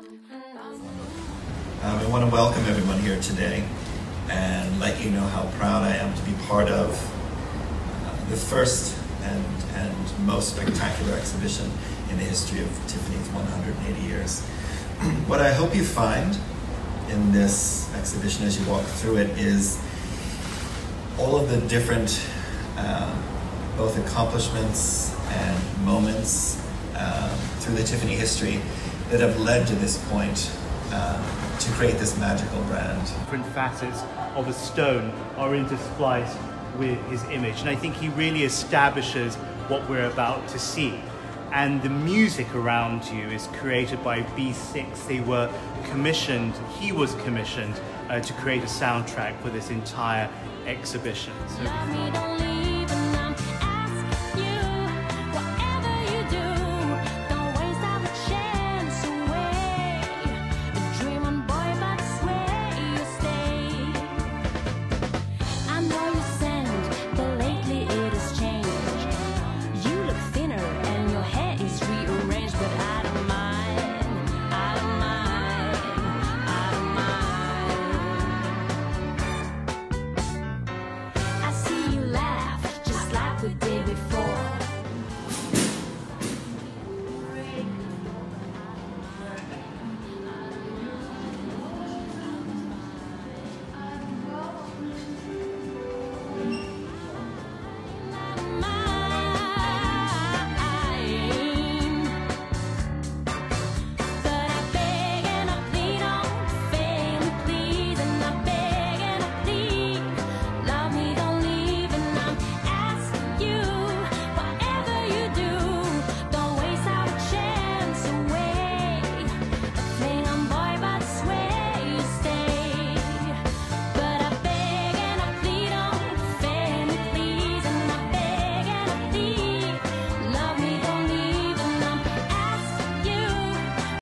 Um, I want to welcome everyone here today and let you know how proud I am to be part of uh, the first and, and most spectacular exhibition in the history of Tiffany's 180 years. what I hope you find in this exhibition as you walk through it is all of the different uh, both accomplishments and moments um, through the Tiffany history that have led to this point um, to create this magical brand. Different facets of a stone are interspliced with his image, and I think he really establishes what we're about to see. And the music around you is created by B6. They were commissioned, he was commissioned uh, to create a soundtrack for this entire exhibition. So